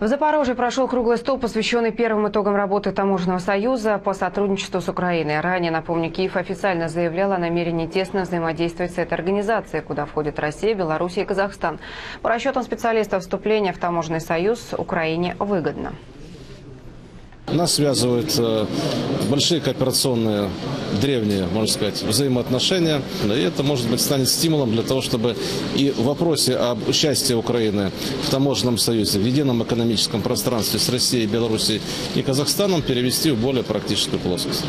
В Запорожье прошел круглый стол, посвященный первым итогам работы Таможенного союза по сотрудничеству с Украиной. Ранее, напомню, Киев официально заявлял о намерении тесно взаимодействовать с этой организацией, куда входят Россия, Белоруссия и Казахстан. По расчетам специалистов, вступление в Таможенный союз Украине выгодно. Нас связывают э, большие кооперационные, древние, можно сказать, взаимоотношения. И это, может быть, станет стимулом для того, чтобы и в вопросе об участии Украины в таможенном союзе, в едином экономическом пространстве с Россией, Белоруссией и Казахстаном перевести в более практическую плоскость.